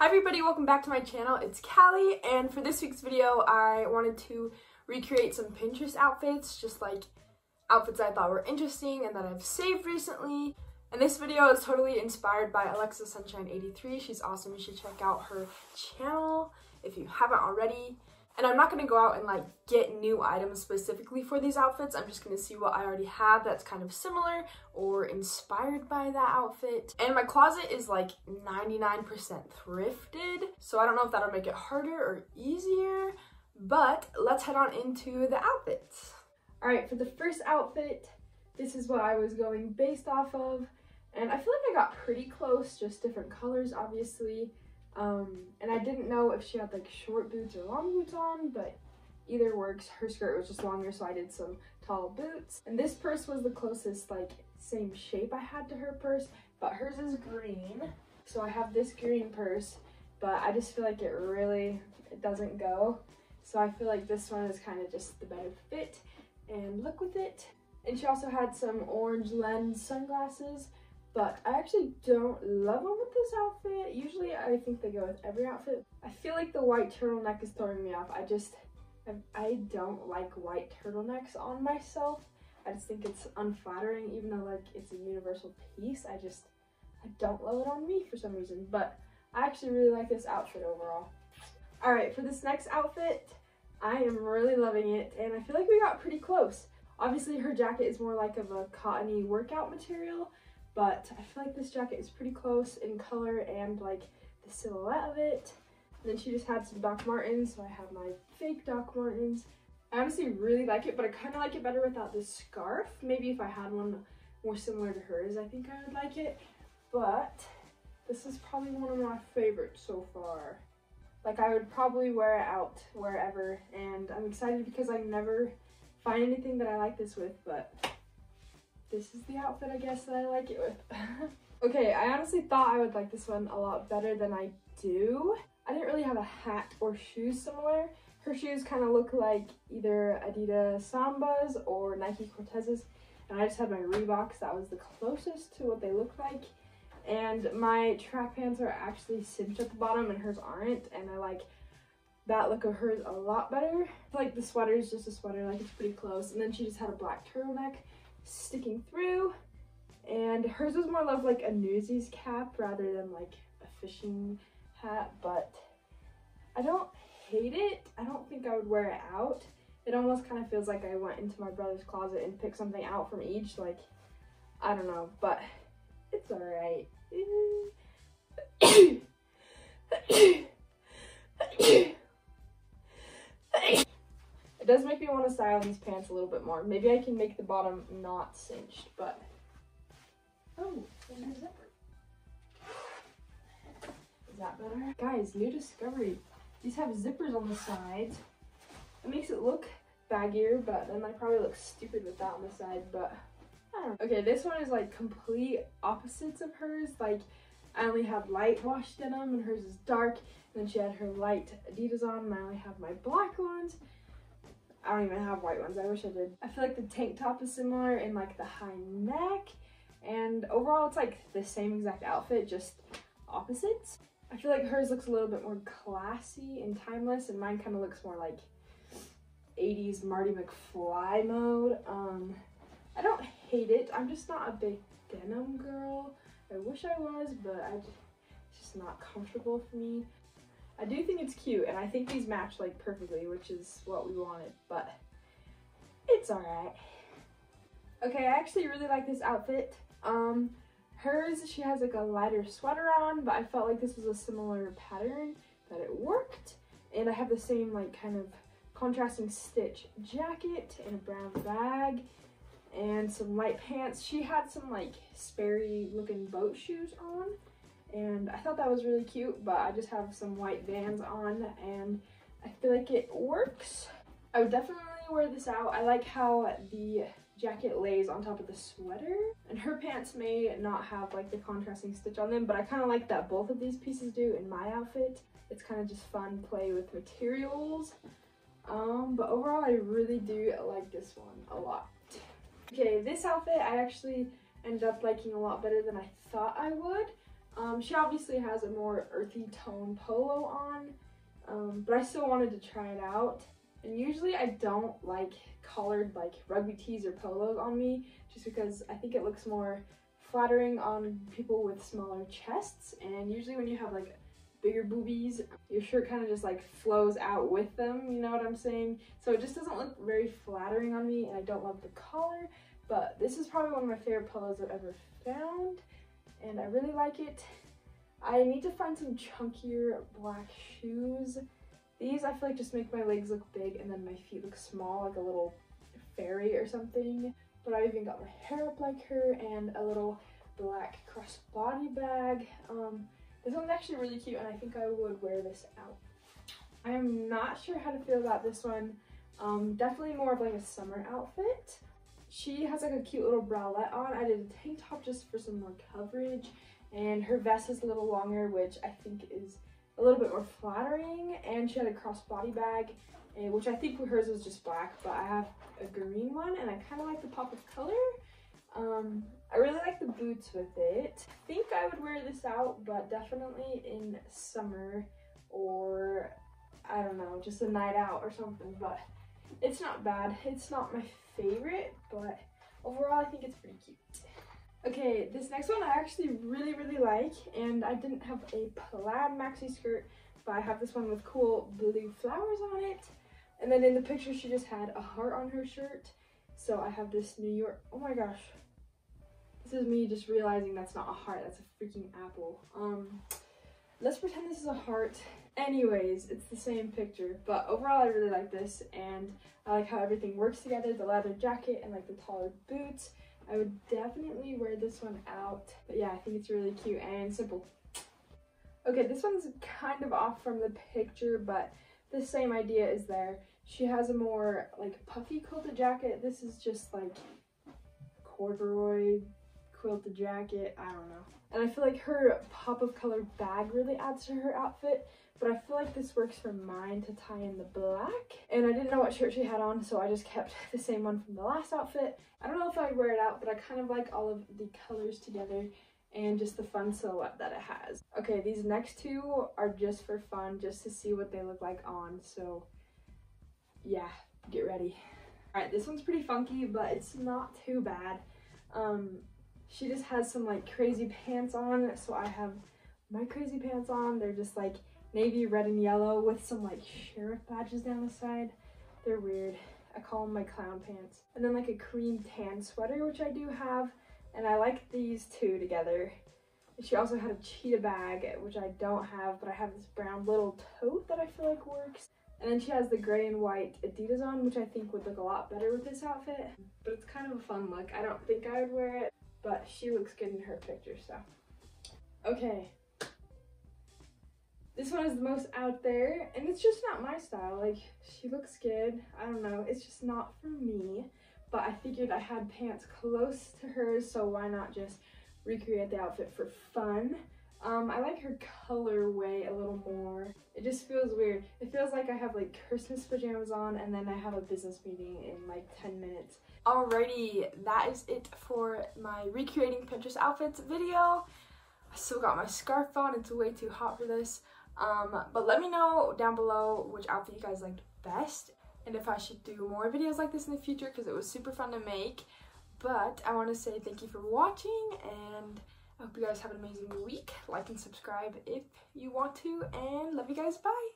Hi everybody, welcome back to my channel. It's Kali, and for this week's video, I wanted to recreate some Pinterest outfits, just like outfits I thought were interesting and that I've saved recently. And this video is totally inspired by Alexa Sunshine 83. She's awesome. You should check out her channel if you haven't already. And I'm not going to go out and like get new items specifically for these outfits. I'm just going to see what I already have that's kind of similar or inspired by that outfit. And my closet is like 99% thrifted. So I don't know if that'll make it harder or easier. But let's head on into the outfits. All right, for the first outfit, this is what I was going based off of. And I feel like I got pretty close, just different colors, obviously. Um, and I didn't know if she had like short boots or long boots on, but either works. Her skirt was just longer, so I did some tall boots. And this purse was the closest like same shape I had to her purse, but hers is green. So I have this green purse, but I just feel like it really it doesn't go. So I feel like this one is kind of just the better fit and look with it. And she also had some orange lens sunglasses, but I actually don't love them with this outfit. Usually I think they go with every outfit. I feel like the white turtleneck is throwing me off. I just, I, don't like white turtlenecks on myself. I just think it's unflattering even though like it's a universal piece. I just, I don't love it on me for some reason, but I actually really like this outfit overall. All right, for this next outfit, I am really loving it and I feel like we got pretty close. Obviously her jacket is more like of a cottony workout material but I feel like this jacket is pretty close in color and like the silhouette of it. And then she just had some Doc Martens, so I have my fake Doc Martens. I honestly really like it, but I kind of like it better without this scarf. Maybe if I had one more similar to hers, I think I would like it. But this is probably one of my favorites so far. Like I would probably wear it out wherever, and I'm excited because I never find anything that I like this with, but this is the outfit I guess that I like it with. okay, I honestly thought I would like this one a lot better than I do. I didn't really have a hat or shoes similar. Her shoes kind of look like either Adidas Sambas or Nike Cortezes. And I just had my Reeboks. That was the closest to what they look like. And my track pants are actually cinched at the bottom and hers aren't. And I like that look of hers a lot better. like the sweater is just a sweater, like it's pretty close. And then she just had a black turtleneck sticking through. And hers was more of like a Newsies cap rather than like a fishing hat, but I don't hate it. I don't think I would wear it out. It almost kind of feels like I went into my brother's closet and picked something out from each, like, I don't know, but it's alright. Does make me want to style these pants a little bit more. Maybe I can make the bottom not cinched, but... Oh, there's a zipper. Is that better? Guys, new discovery. These have zippers on the sides. It makes it look baggier, but then I probably look stupid with that on the side, but... I don't know. Okay, this one is like complete opposites of hers. Like, I only have light wash denim and hers is dark. And then she had her light Adidas on and I only have my black ones. I don't even have white ones. I wish I did. I feel like the tank top is similar in like the high neck. And overall, it's like the same exact outfit, just opposites. I feel like hers looks a little bit more classy and timeless, and mine kind of looks more like 80s Marty McFly mode. Um, I don't hate it. I'm just not a big denim girl. I wish I was, but I just, it's just not comfortable for me. I do think it's cute, and I think these match like perfectly, which is what we wanted, but it's alright. Okay, I actually really like this outfit. Um, hers, she has like a lighter sweater on, but I felt like this was a similar pattern, that it worked. And I have the same like kind of contrasting stitch jacket and a brown bag and some light pants. She had some like Sperry looking boat shoes on and I thought that was really cute but I just have some white Vans on and I feel like it works. I would definitely wear this out. I like how the jacket lays on top of the sweater and her pants may not have like the contrasting stitch on them but I kind of like that both of these pieces do in my outfit. It's kind of just fun play with materials. Um, but overall I really do like this one a lot. Okay, this outfit I actually ended up liking a lot better than I thought I would. Um, she obviously has a more earthy tone polo on, um, but I still wanted to try it out. And usually I don't like collared like rugby tees or polos on me just because I think it looks more flattering on people with smaller chests. And usually when you have like bigger boobies your shirt kind of just like flows out with them you know what i'm saying? So it just doesn't look very flattering on me and i don't love the collar but this is probably one of my favorite polos i've ever found and i really like it i need to find some chunkier black shoes these I feel like just make my legs look big and then my feet look small like a little fairy or something. But I even got my hair up like her and a little black crossbody bag. Um, this one's actually really cute and I think I would wear this out. I am not sure how to feel about this one. Um, definitely more of like a summer outfit. She has like a cute little bralette on. I did a tank top just for some more coverage. And her vest is a little longer which I think is a little bit more flattering. And she had a crossbody bag which I think hers was just black but I have a green one and I kind of like the pop of color. Um, I really like the boots with it. I think I would wear this out but definitely in summer or I don't know just a night out or something but it's not bad. It's not my favorite but overall I think it's pretty cute Okay, this next one I actually really, really like, and I didn't have a plaid maxi skirt, but I have this one with cool blue flowers on it. And then in the picture, she just had a heart on her shirt. So I have this New York, oh my gosh. This is me just realizing that's not a heart, that's a freaking apple. Um, let's pretend this is a heart. Anyways, it's the same picture, but overall I really like this, and I like how everything works together, the leather jacket and like the taller boots. I would definitely wear this one out. But yeah, I think it's really cute and simple. Okay, this one's kind of off from the picture, but the same idea is there. She has a more like puffy quilted jacket. This is just like corduroy quilted jacket. I don't know. And I feel like her pop of color bag really adds to her outfit but I feel like this works for mine to tie in the black. And I didn't know what shirt she had on, so I just kept the same one from the last outfit. I don't know if I'd wear it out, but I kind of like all of the colors together and just the fun silhouette that it has. Okay, these next two are just for fun, just to see what they look like on, so yeah, get ready. All right, this one's pretty funky, but it's not too bad. Um, she just has some like crazy pants on, so I have my crazy pants on. They're just like navy, red, and yellow with some like sheriff badges down the side. They're weird. I call them my clown pants. And then like a cream tan sweater, which I do have. And I like these two together. She also had a cheetah bag, which I don't have, but I have this brown little tote that I feel like works. And then she has the gray and white Adidas on, which I think would look a lot better with this outfit. But it's kind of a fun look. I don't think I would wear it, but she looks good in her picture, so. Okay, this one is the most out there, and it's just not my style. Like, she looks good. I don't know. It's just not for me. But I figured I had pants close to hers, so why not just recreate the outfit for fun? Um, I like her colorway a little more. It just feels weird. It feels like I have like Christmas pajamas on and then I have a business meeting in like 10 minutes. Alrighty, that is it for my recreating Pinterest outfits video. I still got my scarf on. It's way too hot for this. Um, but let me know down below which outfit you guys liked best and if I should do more videos like this in the future because it was super fun to make. But I want to say thank you for watching and I hope you guys have an amazing week. Like and subscribe if you want to and love you guys. Bye!